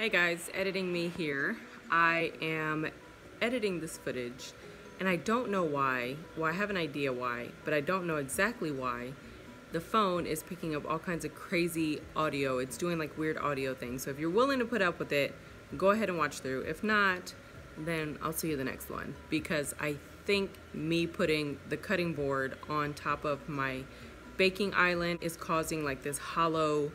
Hey guys, editing me here. I am editing this footage and I don't know why, well I have an idea why, but I don't know exactly why. The phone is picking up all kinds of crazy audio. It's doing like weird audio things. So if you're willing to put up with it, go ahead and watch through. If not, then I'll see you the next one because I think me putting the cutting board on top of my baking island is causing like this hollow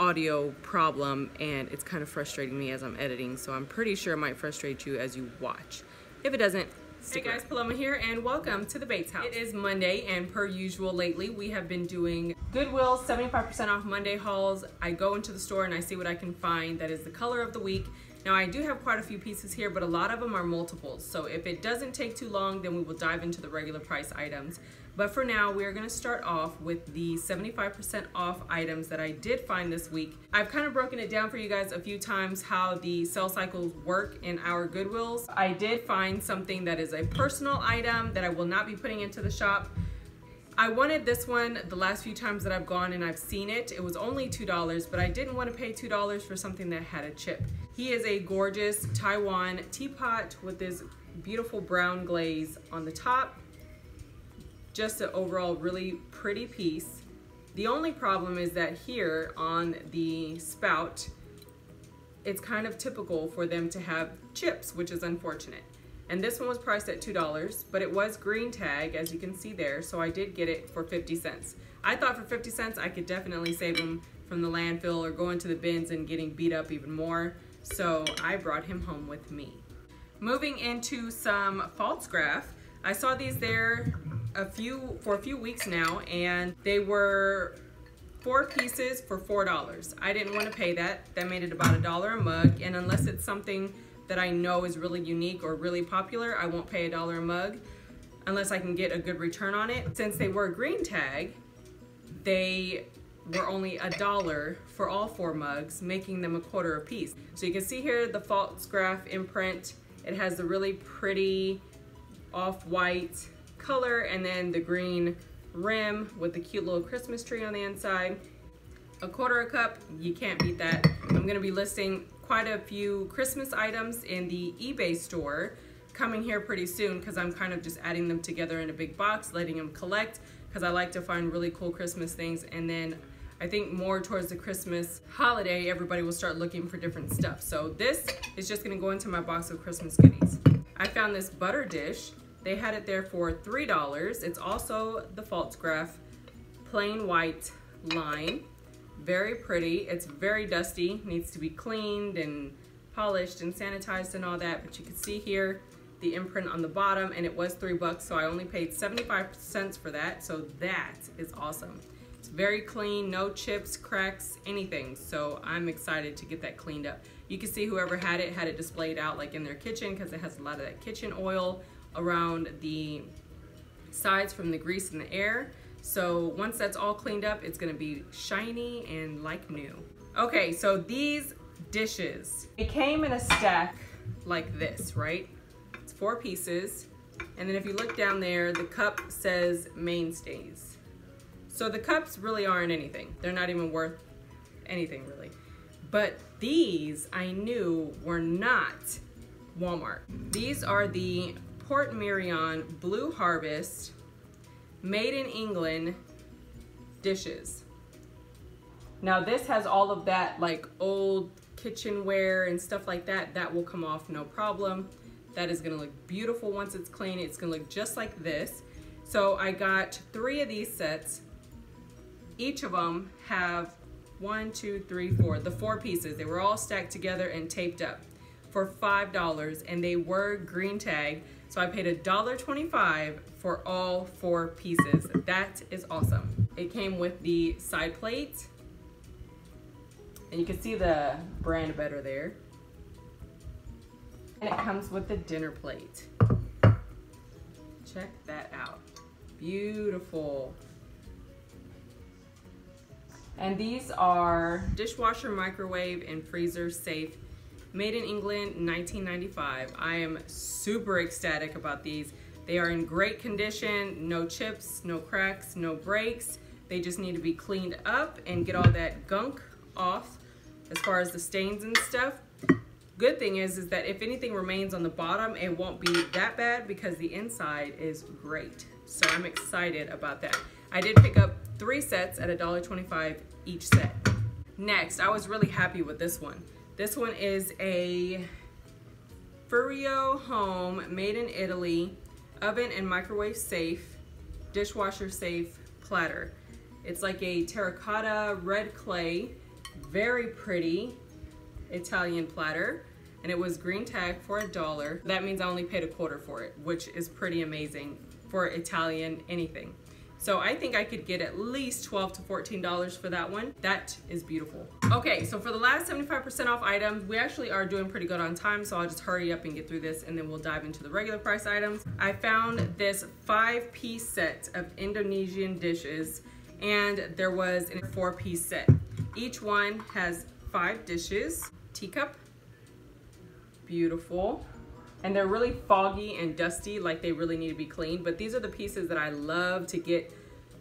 audio problem and it's kind of frustrating me as I'm editing so I'm pretty sure it might frustrate you as you watch. If it doesn't, Hey guys, Paloma here and welcome to the Bates House. It is Monday and per usual lately we have been doing Goodwill 75% off Monday hauls. I go into the store and I see what I can find that is the color of the week now I do have quite a few pieces here, but a lot of them are multiples. So if it doesn't take too long, then we will dive into the regular price items. But for now, we're gonna start off with the 75% off items that I did find this week. I've kind of broken it down for you guys a few times how the sell cycles work in our Goodwills. I did find something that is a personal item that I will not be putting into the shop. I wanted this one the last few times that I've gone and I've seen it. It was only $2, but I didn't want to pay $2 for something that had a chip. He is a gorgeous Taiwan teapot with this beautiful brown glaze on the top. Just an overall really pretty piece. The only problem is that here on the spout, it's kind of typical for them to have chips, which is unfortunate. And this one was priced at $2, but it was green tag, as you can see there, so I did get it for 50 cents. I thought for 50 cents I could definitely save them from the landfill or going to the bins and getting beat up even more, so I brought him home with me. Moving into some Pfaltzgraff, I saw these there a few for a few weeks now, and they were four pieces for $4. I didn't want to pay that. That made it about a dollar a mug, and unless it's something that I know is really unique or really popular, I won't pay a dollar a mug unless I can get a good return on it. Since they were green tag, they were only a dollar for all four mugs, making them a quarter a piece. So you can see here the Pfaltzgraff imprint. It has the really pretty off-white color and then the green rim with the cute little Christmas tree on the inside. A quarter a cup, you can't beat that. I'm gonna be listing quite a few Christmas items in the eBay store coming here pretty soon because I'm kind of just adding them together in a big box, letting them collect because I like to find really cool Christmas things. And then I think more towards the Christmas holiday, everybody will start looking for different stuff. So this is just gonna go into my box of Christmas goodies. I found this butter dish. They had it there for $3. It's also the Pfaltzgraff plain white line. Very pretty. It's very dusty. Needs to be cleaned and polished and sanitized and all that. But you can see here the imprint on the bottom and it was three bucks. So I only paid 75 cents for that. So that is awesome. It's very clean, no chips, cracks, anything. So I'm excited to get that cleaned up. You can see whoever had it had it displayed out like in their kitchen because it has a lot of that kitchen oil around the sides from the grease and the air. So once that's all cleaned up, it's gonna be shiny and like new. Okay, so these dishes, it came in a stack like this, right? It's four pieces. And then if you look down there, the cup says mainstays. So the cups really aren't anything. They're not even worth anything really. But these I knew were not Walmart. These are the Portmeirion Blue Harvest made in England dishes. Now this has all of that like old kitchenware and stuff like that. That will come off no problem. That is gonna look beautiful once it's clean. It's gonna look just like this. So I got three of these sets. Each of them have one, two, three, four, the four pieces. They were all stacked together and taped up for $5 and they were green tag. So I paid $1.25 for all four pieces. That is awesome. It came with the side plate and you can see the brand better there. And it comes with the dinner plate. Check that out. Beautiful. And these are dishwasher, microwave, and freezer safe Made in England, 1995. I am super ecstatic about these. They are in great condition, no chips, no cracks, no breaks. They just need to be cleaned up and get all that gunk off as far as the stains and stuff. Good thing is, is that if anything remains on the bottom, it won't be that bad because the inside is great. So I'm excited about that. I did pick up three sets at $1.25 each set. Next, I was really happy with this one. This one is a Furio Home made in Italy, oven and microwave safe, dishwasher safe platter. It's like a terracotta red clay, very pretty Italian platter and it was green tag for a dollar. That means I only paid a quarter for it, which is pretty amazing for Italian anything. So I think I could get at least 12 to $14 for that one. That is beautiful. Okay, so for the last 75% off items, we actually are doing pretty good on time, so I'll just hurry up and get through this and then we'll dive into the regular price items. I found this five piece set of Indonesian dishes and there was a four piece set. Each one has five dishes, teacup, beautiful. And they're really foggy and dusty, like they really need to be cleaned. But these are the pieces that I love to get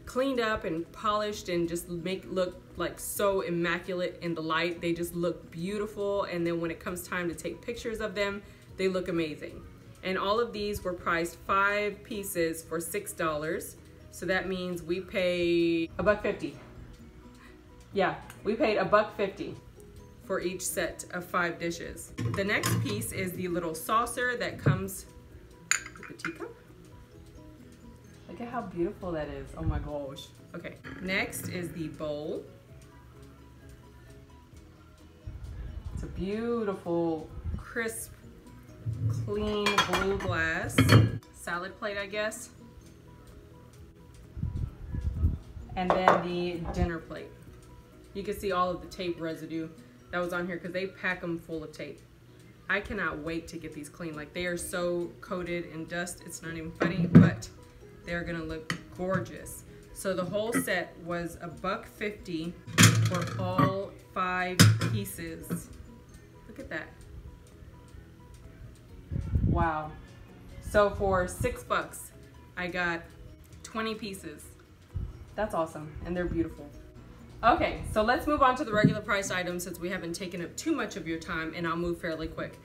cleaned up and polished and just make look like so immaculate in the light. They just look beautiful. And then when it comes time to take pictures of them, they look amazing. And all of these were priced five pieces for $6. So that means we pay a buck 50. Yeah, we paid a buck 50 for each set of five dishes. The next piece is the little saucer that comes with the teacup. Look at how beautiful that is. Oh my gosh. Okay, next is the bowl. It's a beautiful, crisp, clean blue glass. Salad plate, I guess. And then the dinner plate. You can see all of the tape residue that was on here because they pack them full of tape. I cannot wait to get these clean. Like they are so coated in dust, it's not even funny, but they're gonna look gorgeous. So the whole set was a buck 50 for all five pieces. Look at that. Wow. So for six bucks, I got 20 pieces. That's awesome, and they're beautiful. Okay, so let's move on to the regular price items since we haven't taken up too much of your time and I'll move fairly quick.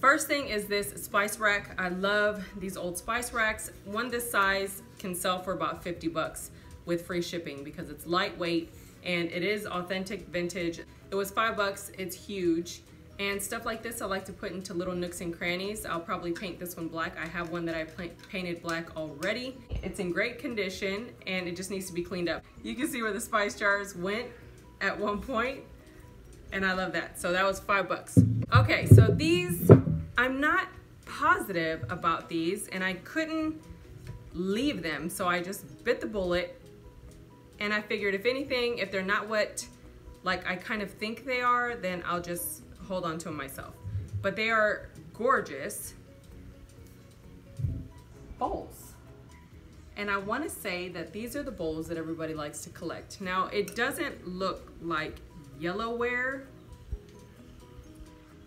First thing is this spice rack. I love these old spice racks. One this size can sell for about 50 bucks with free shipping because it's lightweight and it is authentic vintage. It was five bucks, it's huge. And stuff like this I like to put into little nooks and crannies. I'll probably paint this one black. I have one that I painted black already. It's in great condition and it just needs to be cleaned up. You can see where the spice jars went at one point and I love that. So that was five bucks. Okay, so these, I'm not positive about these and I couldn't leave them. So I just bit the bullet and I figured if anything, if they're not what like I kind of think they are, then I'll just hold on to them myself. But they are gorgeous bowls. And I wanna say that these are the bowls that everybody likes to collect. Now, it doesn't look like yellowware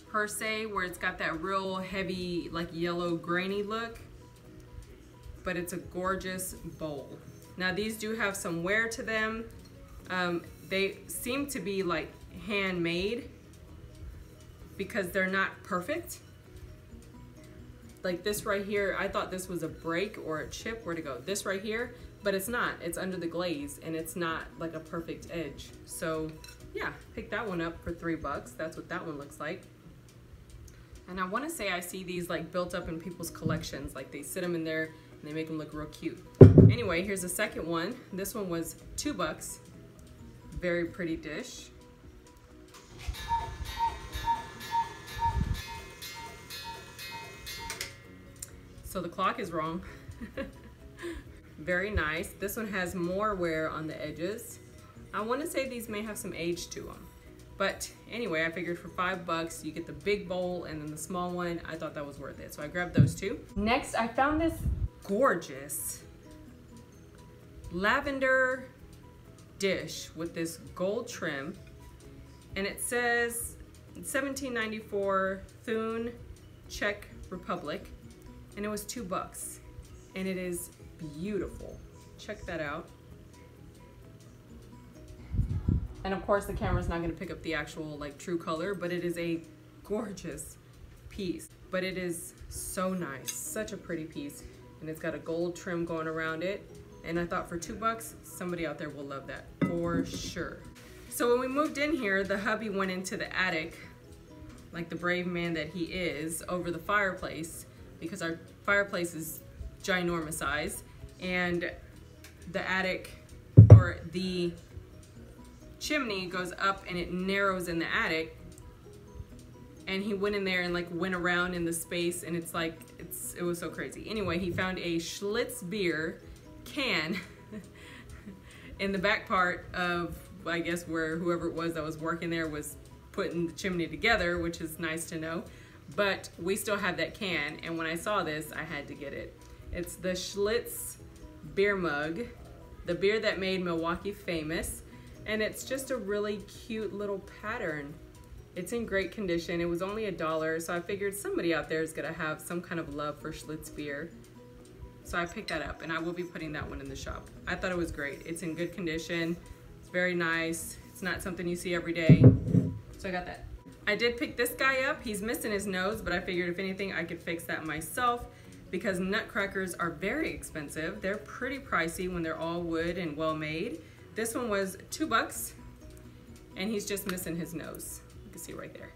per se, where it's got that real heavy, like yellow grainy look, but it's a gorgeous bowl. Now these do have some wear to them. Um, they seem to be like handmade, because they're not perfect. Like this right here, I thought this was a break or a chip, where to go? This right here, but it's not. It's under the glaze and it's not like a perfect edge. So yeah, pick that one up for three bucks. That's what that one looks like. And I wanna say I see these like built up in people's collections. Like they sit them in there and they make them look real cute. Anyway, here's the second one. This one was two bucks. Very pretty dish. So the clock is wrong. Very nice. This one has more wear on the edges. I want to say these may have some age to them. But anyway, I figured for five bucks, you get the big bowl and then the small one. I thought that was worth it. So I grabbed those two. Next, I found this gorgeous lavender dish with this gold trim. And it says 1794 Thun, Czech Republic and it was two bucks. And it is beautiful. Check that out. And of course the camera's not gonna pick up the actual like true color, but it is a gorgeous piece, but it is so nice, such a pretty piece. And it's got a gold trim going around it. And I thought for two bucks, somebody out there will love that for sure. So when we moved in here, the hubby went into the attic, like the brave man that he is, over the fireplace because our fireplace is ginormous size. And the attic or the chimney goes up and it narrows in the attic and he went in there and like went around in the space and it's like it's it was so crazy anyway he found a schlitz beer can in the back part of i guess where whoever it was that was working there was putting the chimney together which is nice to know but we still have that can and when i saw this i had to get it it's the schlitz beer mug the beer that made milwaukee famous and it's just a really cute little pattern it's in great condition. It was only a dollar, so I figured somebody out there is gonna have some kind of love for Schlitz beer. So I picked that up and I will be putting that one in the shop. I thought it was great. It's in good condition. It's very nice. It's not something you see every day. So I got that. I did pick this guy up. He's missing his nose, but I figured if anything, I could fix that myself because nutcrackers are very expensive. They're pretty pricey when they're all wood and well made. This one was two bucks and he's just missing his nose You can see right there.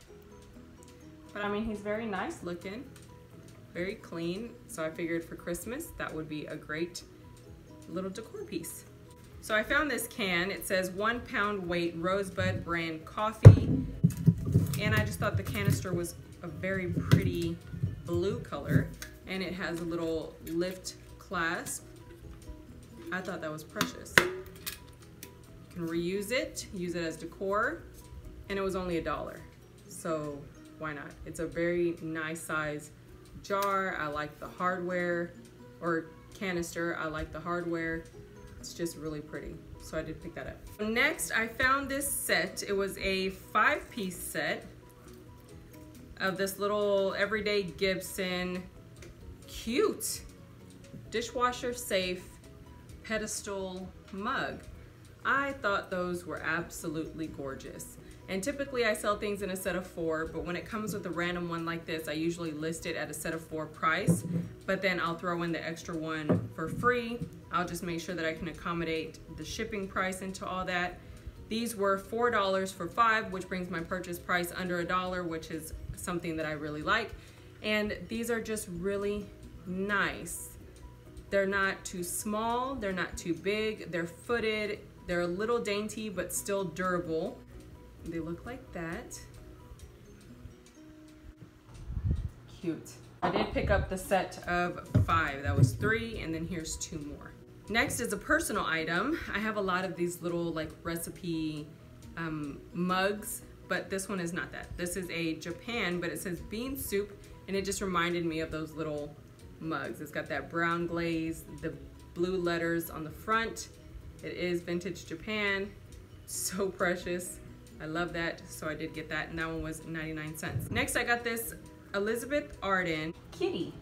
But I mean, he's very nice looking, very clean. So I figured for Christmas, that would be a great little decor piece. So I found this can. It says one pound weight Rosebud brand coffee. And I just thought the canister was a very pretty blue color. And it has a little lift clasp. I thought that was precious. You can reuse it, use it as decor and it was only a dollar. So why not? It's a very nice size jar. I like the hardware or canister. I like the hardware. It's just really pretty. So I did pick that up. Next, I found this set. It was a five piece set of this little everyday Gibson cute dishwasher safe pedestal mug. I thought those were absolutely gorgeous. And typically I sell things in a set of four, but when it comes with a random one like this, I usually list it at a set of four price, but then I'll throw in the extra one for free. I'll just make sure that I can accommodate the shipping price into all that. These were $4 for five, which brings my purchase price under a dollar, which is something that I really like. And these are just really nice. They're not too small, they're not too big, they're footed, they're a little dainty, but still durable. They look like that. Cute. I did pick up the set of five. That was three, and then here's two more. Next is a personal item. I have a lot of these little like recipe um, mugs, but this one is not that. This is a Japan, but it says bean soup, and it just reminded me of those little mugs. It's got that brown glaze, the blue letters on the front. It is vintage Japan. So precious. I love that, so I did get that, and that one was 99 cents. Next, I got this Elizabeth Arden kitty.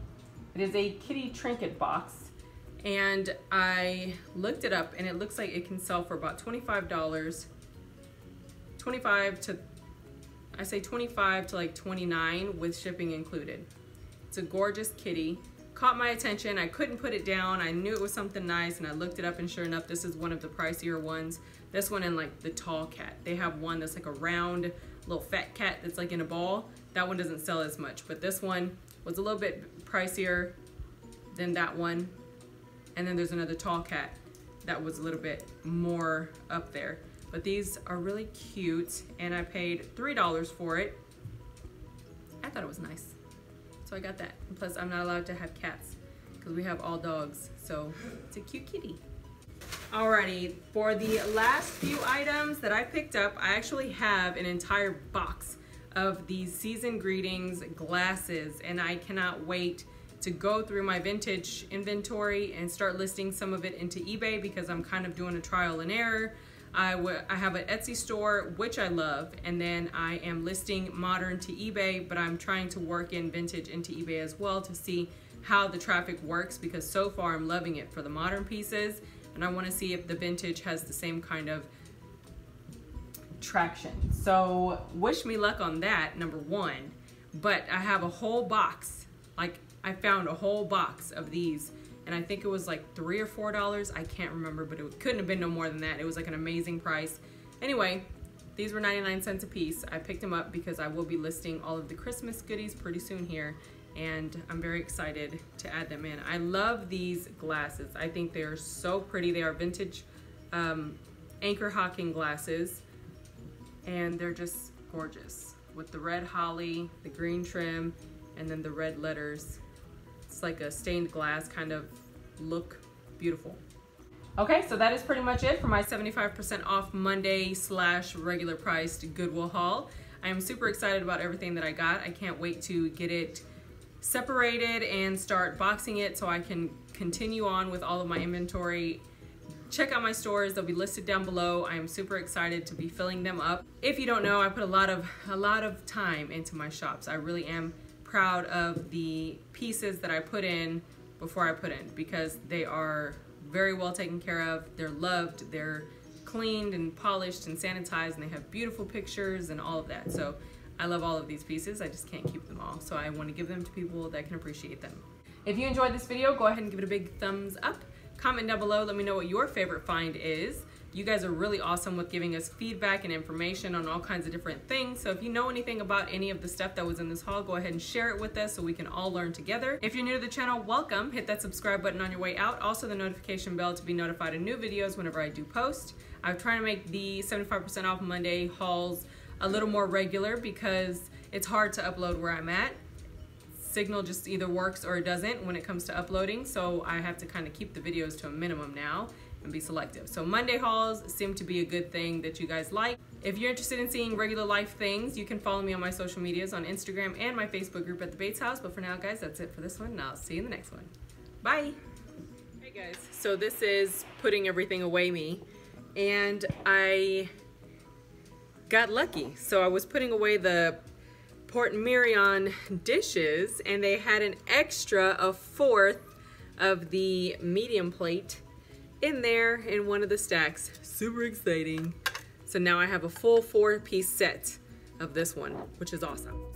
It is a kitty trinket box, and I looked it up, and it looks like it can sell for about $25, 25 to, I say 25 to like 29 with shipping included. It's a gorgeous kitty. Caught my attention, I couldn't put it down. I knew it was something nice, and I looked it up, and sure enough, this is one of the pricier ones. This one and like the tall cat. They have one that's like a round little fat cat that's like in a ball. That one doesn't sell as much, but this one was a little bit pricier than that one. And then there's another tall cat that was a little bit more up there. But these are really cute and I paid $3 for it. I thought it was nice. So I got that. plus I'm not allowed to have cats because we have all dogs. So it's a cute kitty. Alrighty, for the last few items that I picked up, I actually have an entire box of these season greetings glasses and I cannot wait to go through my vintage inventory and start listing some of it into eBay because I'm kind of doing a trial and error. I, I have an Etsy store, which I love, and then I am listing modern to eBay, but I'm trying to work in vintage into eBay as well to see how the traffic works because so far I'm loving it for the modern pieces and I want to see if the vintage has the same kind of traction. So wish me luck on that, number one. But I have a whole box, like I found a whole box of these and I think it was like three or four dollars. I can't remember, but it couldn't have been no more than that. It was like an amazing price. Anyway, these were 99 cents a piece. I picked them up because I will be listing all of the Christmas goodies pretty soon here and I'm very excited to add them in. I love these glasses. I think they're so pretty. They are vintage um, anchor hocking glasses and they're just gorgeous with the red holly, the green trim, and then the red letters it's like a stained glass kind of look. Beautiful. Okay, so that is pretty much it for my 75% off Monday slash regular priced Goodwill haul. I am super excited about everything that I got. I can't wait to get it separated and start boxing it so I can continue on with all of my inventory. Check out my stores, they'll be listed down below. I am super excited to be filling them up. If you don't know, I put a lot of a lot of time into my shops. I really am proud of the pieces that I put in before I put in because they are very well taken care of. They're loved. They're cleaned and polished and sanitized and they have beautiful pictures and all of that. So I love all of these pieces. I just can't keep them all. So I want to give them to people that can appreciate them. If you enjoyed this video, go ahead and give it a big thumbs up. Comment down below. Let me know what your favorite find is. You guys are really awesome with giving us feedback and information on all kinds of different things. So if you know anything about any of the stuff that was in this haul, go ahead and share it with us so we can all learn together. If you're new to the channel, welcome. Hit that subscribe button on your way out. Also the notification bell to be notified of new videos whenever I do post. I'm trying to make the 75% off Monday hauls a little more regular because it's hard to upload where I'm at. Signal just either works or it doesn't when it comes to uploading, so I have to kind of keep the videos to a minimum now and be selective. So Monday hauls seem to be a good thing that you guys like. If you're interested in seeing regular life things, you can follow me on my social medias on Instagram and my Facebook group at the Bates House. But for now, guys, that's it for this one, and I'll see you in the next one. Bye! Hey guys, so this is putting everything away me, and I got lucky. So I was putting away the Portmeirion dishes, and they had an extra, a fourth of the medium plate in there in one of the stacks. Super exciting. So now I have a full four piece set of this one, which is awesome.